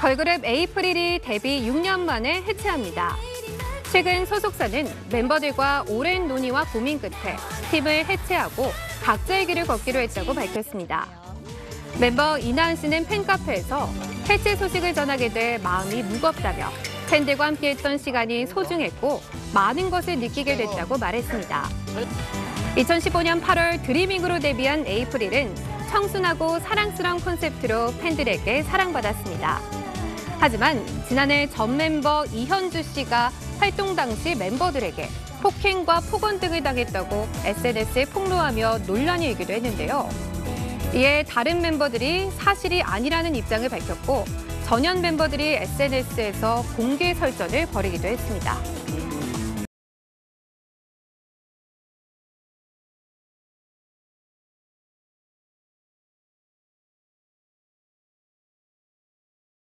걸그룹 에이프릴이 데뷔 6년 만에 해체합니다. 최근 소속사는 멤버들과 오랜 논의와 고민 끝에 팀을 해체하고 각자의 길을 걷기로 했다고 밝혔습니다. 멤버 이나은 씨는 팬카페에서 해체 소식을 전하게 돼 마음이 무겁다며 팬들과 함께했던 시간이 소중했고 많은 것을 느끼게 됐다고 말했습니다. 2015년 8월 드리밍으로 데뷔한 에이프릴은 청순하고 사랑스러운 콘셉트로 팬들에게 사랑받았습니다. 하지만 지난해 전 멤버 이현주 씨가 활동 당시 멤버들에게 폭행과 폭언 등을 당했다고 SNS에 폭로하며 논란이 일기도 했는데요. 이에 다른 멤버들이 사실이 아니라는 입장을 밝혔고 전현 멤버들이 SNS에서 공개 설전을 벌이기도 했습니다.